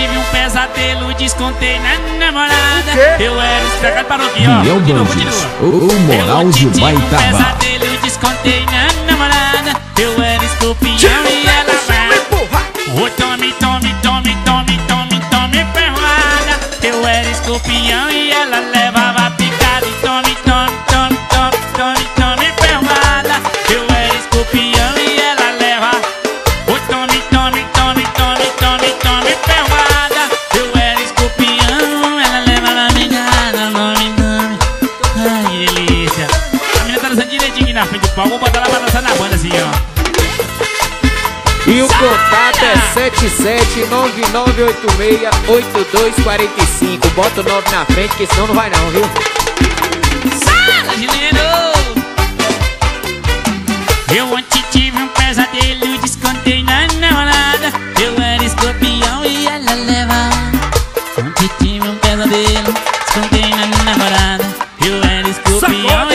tive um pesadelo, descontei na namorada. Eu era estragado para aqui, ó. Biel Continua, Bandes, continua. o, o moral Eu de tive um pesadelo, descontei na namorada. Eu era escorpião e ela vai. Ô, tome, tome, tome, tome, tome, tome ferrada. Eu era escorpião e ela levava picada. E tome, tome, tome, tome, tome, do palco. Vou botar ela pra dançar na banda assim, ó. E o contato é 7799868245. Bota o 9 na frente, que senão não vai não, viu? Sala de Eu ontem tive um pesadelo, descontei na namorada. Eu era escorpião e ela leva. Ontem tive um pesadelo, descontei na namorada. Eu era escorpião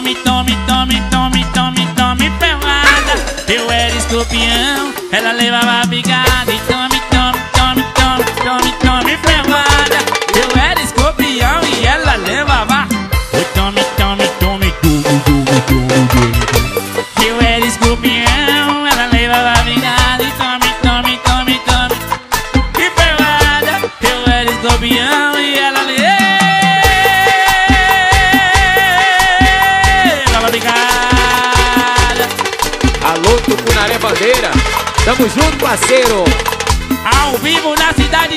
tome, tome, tome, tome, tome, tome ferrada. Eu era escorpião, ela levava picada. E tome, tome, tome, tome, tome, tome Tucunaré Bandeira. Tamo junto, parceiro. Ao vivo na cidade.